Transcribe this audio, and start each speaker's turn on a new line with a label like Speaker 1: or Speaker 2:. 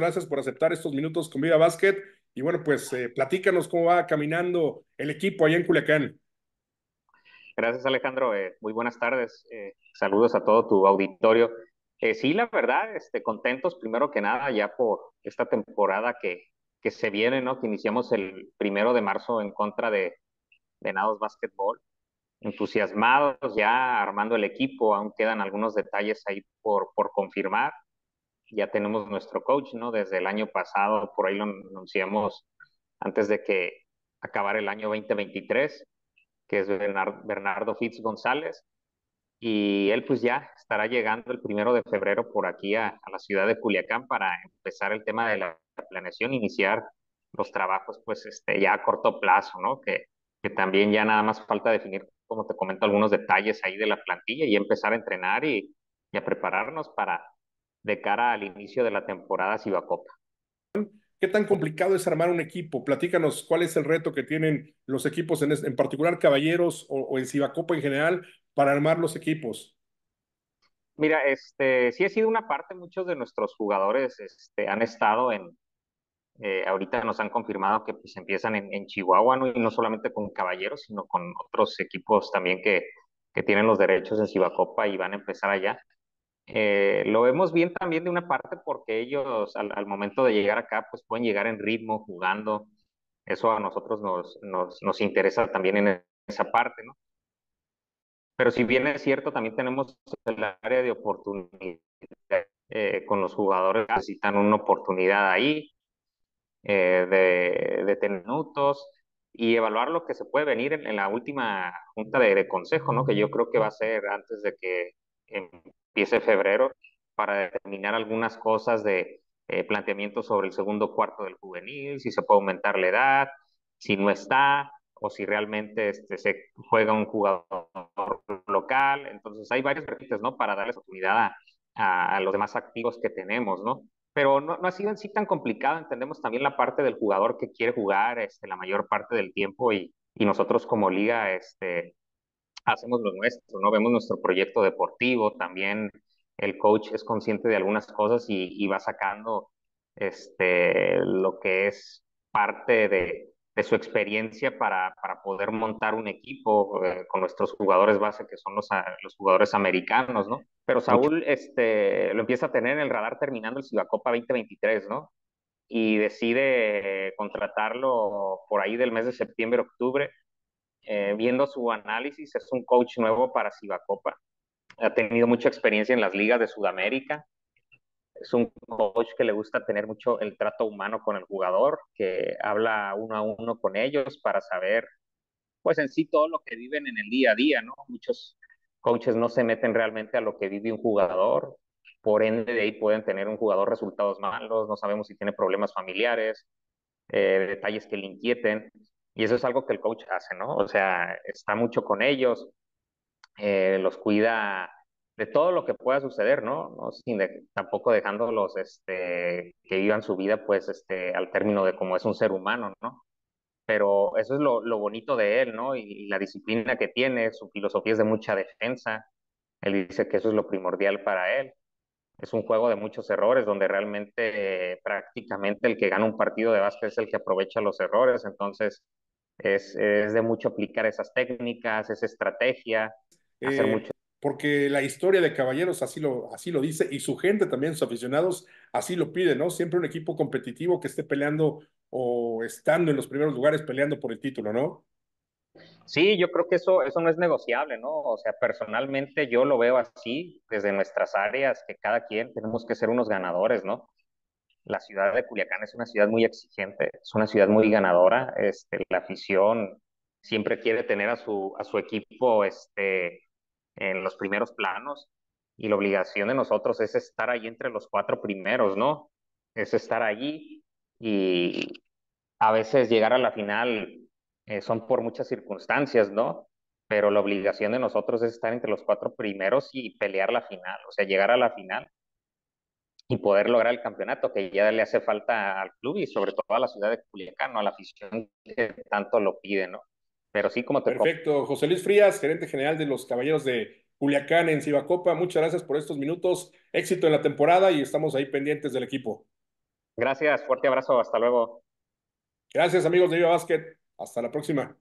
Speaker 1: gracias por aceptar estos minutos con Viva Basket. Y bueno, pues eh, platícanos cómo va caminando el equipo allá en Culiacán.
Speaker 2: Gracias, Alejandro. Eh, muy buenas tardes. Eh, saludos a todo tu auditorio. sí, la verdad, este, contentos primero que nada ya por esta temporada que, que se viene, ¿no? Que iniciamos el primero de marzo en contra de Venados Básquetbol entusiasmados ya armando el equipo, aún quedan algunos detalles ahí por, por confirmar. Ya tenemos nuestro coach, ¿no? Desde el año pasado, por ahí lo anunciamos antes de que acabara el año 2023, que es Bernardo, Fitz González. Y él pues ya estará llegando el primero de febrero por aquí a, a la ciudad de Culiacán para empezar el tema de la planeación, iniciar los trabajos pues este, ya a corto plazo, ¿no? Que, que también ya nada más falta definir como te comento, algunos detalles ahí de la plantilla y empezar a entrenar y, a prepararnos para de cara al inicio de la temporada Cibacopa.
Speaker 1: ¿Qué tan complicado es armar un equipo? Platícanos cuál es el reto que tienen los equipos, en, en particular Caballeros o, en Cibacopa en general, para armar los equipos.
Speaker 2: Mira, este, sí ha sido una parte, muchos de nuestros jugadores este, han estado en, eh, ahorita nos han confirmado que pues empiezan en, Chihuahua, ¿no? y no solamente con Caballeros, sino con otros equipos también que, que tienen los derechos en Cibacopa y van a empezar allá. Eh, lo vemos bien también de una parte porque ellos al, al, momento de llegar acá pues pueden llegar en ritmo, jugando. Eso a nosotros nos, nos, nos interesa también en esa parte, ¿no? Pero si bien es cierto, también tenemos el área de oportunidad eh, con los jugadores que necesitan una oportunidad ahí eh, de, de, tener minutos y evaluar lo que se puede venir en, la última junta de, consejo, ¿no? Que yo creo que va a ser antes de que empiece febrero para determinar algunas cosas de eh, planteamiento sobre el segundo cuarto del juvenil, si se puede aumentar la edad, si no está, o si realmente este, se juega un jugador local. Entonces hay varios requisitos, ¿no? Para darles oportunidad a, a, los demás activos que tenemos, ¿no? pero no, no, ha sido en sí tan complicado. Entendemos también la parte del jugador que quiere jugar este, la mayor parte del tiempo y, y nosotros como liga este, hacemos lo nuestro, ¿no? Vemos nuestro proyecto deportivo, también el coach es consciente de algunas cosas y, y va sacando este, lo que es parte de, de su experiencia para, para, poder montar un equipo eh, con nuestros jugadores base, que son los, los jugadores americanos, ¿no? Pero Saúl este, lo empieza a tener en el radar terminando el Cibacopa 2023, ¿no? Y decide contratarlo por ahí del mes de septiembre, octubre, eh, viendo su análisis, es un coach nuevo para Cibacopa. Ha tenido mucha experiencia en las ligas de Sudamérica, es un coach que le gusta tener mucho el trato humano con el jugador, que habla uno a uno con ellos para saber, pues en sí todo lo que viven en el día a día, ¿no? Muchos coaches no se meten realmente a lo que vive un jugador, por ende de ahí pueden tener un jugador resultados malos, no sabemos si tiene problemas familiares, eh, detalles que le inquieten, y eso es algo que el coach hace, ¿no? O sea, está mucho con ellos, eh, los cuida de todo lo que pueda suceder, ¿no? no sin tampoco dejándolos este, que vivan su vida, pues, este, al término de cómo es un ser humano, ¿no? Pero eso es lo, lo bonito de él, ¿no? Y, la disciplina que tiene, su filosofía es de mucha defensa. Él dice que eso es lo primordial para él. Es un juego de muchos errores, donde realmente prácticamente el que gana un partido de básquet es el que aprovecha los errores. Entonces, es, es de mucho aplicar esas técnicas, esa estrategia, hacer
Speaker 1: eh,
Speaker 2: mucho
Speaker 1: porque la historia de Caballeros así lo, así lo dice y su gente también, sus aficionados, así lo piden, ¿no? Siempre un equipo competitivo que esté peleando o estando en los primeros lugares peleando por el título, ¿no?
Speaker 2: Sí, yo creo que eso, eso no es negociable, ¿no? O sea, personalmente yo lo veo así, desde nuestras áreas, que cada quien tenemos que ser unos ganadores, ¿no? La ciudad de Culiacán es una ciudad muy exigente, es una ciudad muy ganadora, este, la afición siempre quiere tener a su, a su equipo, este, en los primeros planos y la obligación de nosotros es estar ahí entre los cuatro primeros, ¿no? Es estar allí y a veces llegar a la final eh, son por muchas circunstancias, ¿no? Pero la obligación de nosotros es estar entre los cuatro primeros y pelear la final, o sea, llegar a la final y poder lograr el campeonato que ya le hace falta al club y sobre todo a la ciudad de Culiacán, ¿no? A la afición que tanto lo pide, ¿no? Pero sí, como te
Speaker 1: Perfecto. José Luis Frías, gerente general de los Caballeros de Culiacán en Cibacopa. Muchas gracias por estos minutos. Éxito en la temporada y estamos ahí pendientes del equipo.
Speaker 2: Gracias, fuerte abrazo, hasta luego.
Speaker 1: Gracias amigos de Viva Basket, hasta la próxima.